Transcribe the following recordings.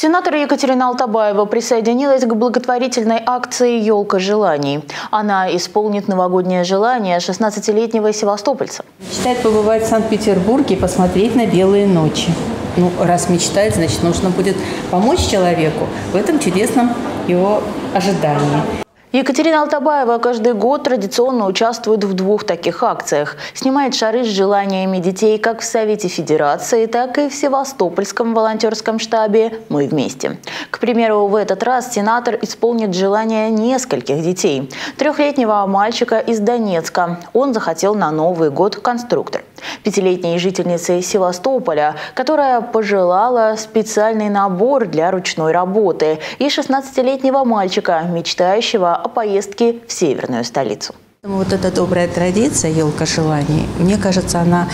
Сенатор Екатерина Алтабаева присоединилась к благотворительной акции «Елка желаний». Она исполнит новогоднее желание 16-летнего севастопольца. Мечтает побывать в Санкт-Петербурге и посмотреть на белые ночи. Ну, раз мечтает, значит, нужно будет помочь человеку в этом чудесном его ожидании. Екатерина Алтабаева каждый год традиционно участвует в двух таких акциях. Снимает шары с желаниями детей как в Совете Федерации, так и в Севастопольском волонтерском штабе «Мы вместе». К примеру, в этот раз сенатор исполнит желание нескольких детей. Трехлетнего мальчика из Донецка. Он захотел на Новый год конструктор пятилетней жительницы Севастополя, которая пожелала специальный набор для ручной работы, и 16-летнего мальчика, мечтающего о поездке в северную столицу. Вот эта добрая традиция «Елка желаний», мне кажется, она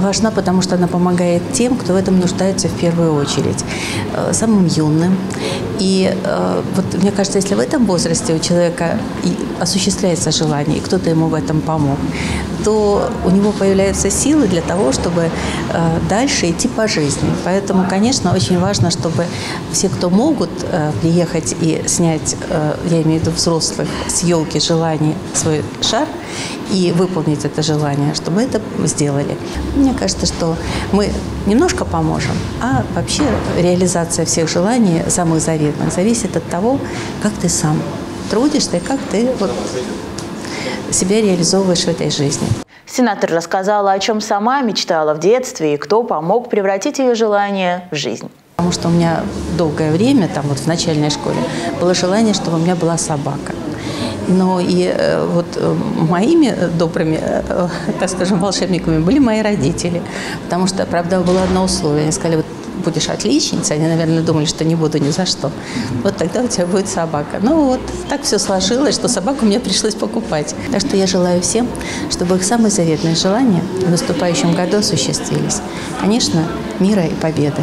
важна, потому что она помогает тем, кто в этом нуждается в первую очередь, э, самым юным. И э, вот мне кажется, если в этом возрасте у человека осуществляется желание, и кто-то ему в этом помог, то у него появляются силы для того, чтобы э, дальше идти по жизни. Поэтому, конечно, очень важно, чтобы все, кто могут приехать и снять, я имею в виду взрослых, с елки желаний свой шар и выполнить это желание, чтобы это сделали. Мне кажется, что мы немножко поможем, а вообще реализация всех желаний, самых заветных, зависит от того, как ты сам трудишься и как ты вот себя реализовываешь в этой жизни. Сенатор рассказала, о чем сама мечтала в детстве и кто помог превратить ее желание в жизнь. Потому что у меня долгое время, там вот в начальной школе, было желание, чтобы у меня была собака. Но и э, вот э, моими добрыми, э, так скажем, волшебниками были мои родители. Потому что, правда, было одно условие. Они сказали, вот будешь отличницей. Они, наверное, думали, что не буду ни за что. Вот тогда у тебя будет собака. Ну вот, так все сложилось, что собаку мне пришлось покупать. Так что я желаю всем, чтобы их самые заветные желания в наступающем году осуществились. Конечно, мира и победы.